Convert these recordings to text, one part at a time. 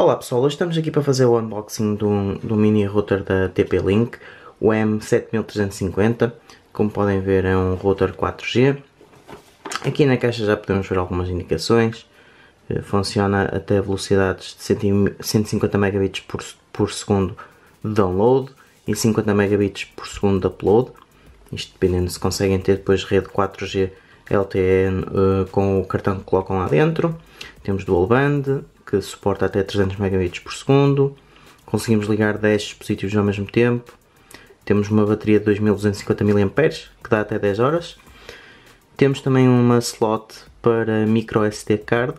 Olá pessoal, hoje estamos aqui para fazer o unboxing do, do mini router da TP-Link, o M7350, como podem ver é um router 4G. Aqui na caixa já podemos ver algumas indicações, eh, funciona até velocidades de 150 megabits por, por segundo de download e 50 megabits por segundo de upload, isto dependendo se conseguem ter depois rede 4G LTE uh, com o cartão que colocam lá dentro. Temos dual band, que suporta até 300 megabits por segundo. Conseguimos ligar 10 dispositivos ao mesmo tempo. Temos uma bateria de 2250 mAh, que dá até 10 horas. Temos também uma slot para micro SD card.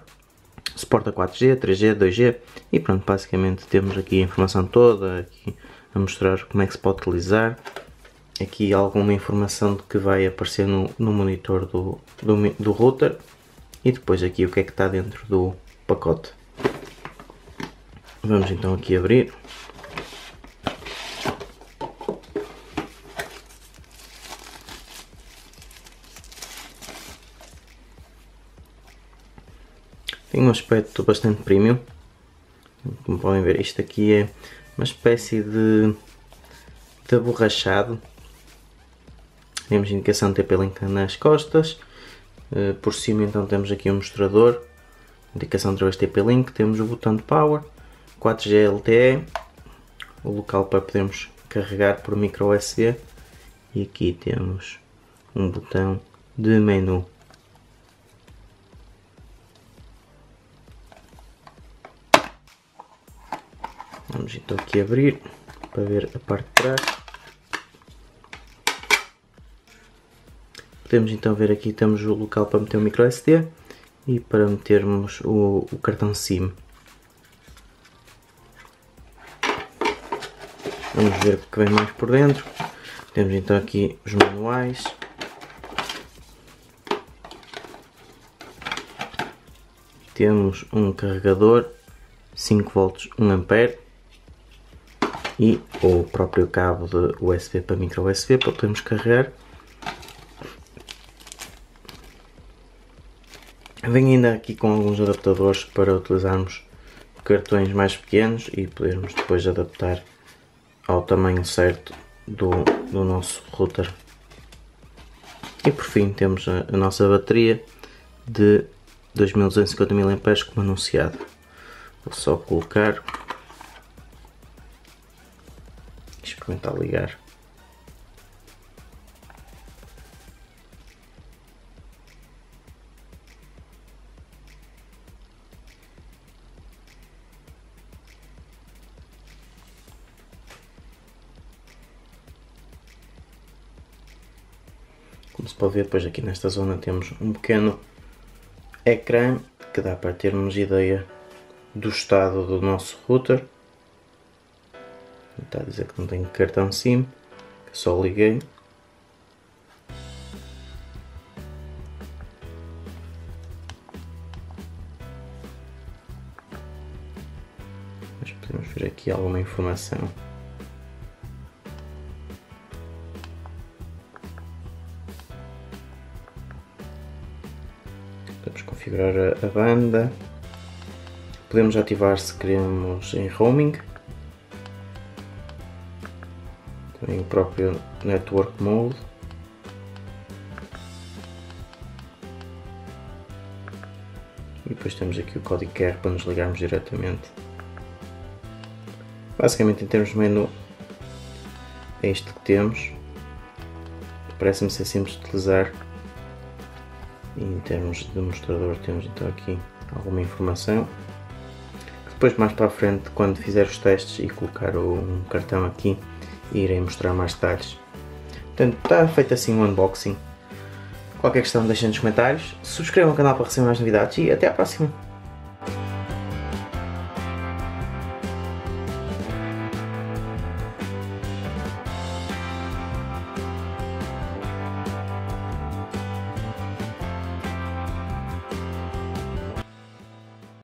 Suporta 4G, 3G, 2G e pronto, basicamente temos aqui a informação toda aqui a mostrar como é que se pode utilizar aqui alguma informação que vai aparecer no, no monitor do, do, do router e depois aqui o que é que está dentro do pacote. Vamos então aqui abrir. Tem um aspecto bastante premium. Como podem ver, isto aqui é uma espécie de, de aborrachado temos indicação de TP-Link nas costas. Eh, por cima então temos aqui um mostrador. Indicação através de TP-Link. Temos o botão de Power. 4G LTE. O local para podermos carregar por micro USB. E aqui temos um botão de menu. Vamos então aqui abrir para ver a parte de trás. Podemos então ver aqui, temos o local para meter o micro SD e para metermos o, o cartão SIM. Vamos ver o que vem mais por dentro. Temos então aqui os manuais. Temos um carregador 5 volts 1 ampere e o próprio cabo de USB para micro USB para podermos carregar. Vem ainda aqui com alguns adaptadores para utilizarmos cartões mais pequenos e podermos depois adaptar ao tamanho certo do, do nosso router. E por fim temos a, a nossa bateria de 2250 mAh como anunciado. Vou só colocar experimentar ligar. Como se pode ver depois aqui nesta zona temos um pequeno ecrã que dá para termos ideia do estado do nosso router. Está a dizer que não tenho cartão SIM, que só liguei. Mas podemos ver aqui alguma informação. Configurar a, a banda. Podemos ativar se queremos em roaming. Também o próprio Network Mode. E depois temos aqui o código QR para nos ligarmos diretamente. Basicamente em termos de menu é isto que temos. Parece-me ser simples de utilizar em termos de mostrador temos então aqui alguma informação. Depois mais para a frente, quando fizer os testes e colocar um cartão aqui, irei mostrar mais detalhes. Portanto, está feito assim o um unboxing. Qualquer questão deixem nos comentários, subscrevam o canal para receber mais novidades e até à próxima!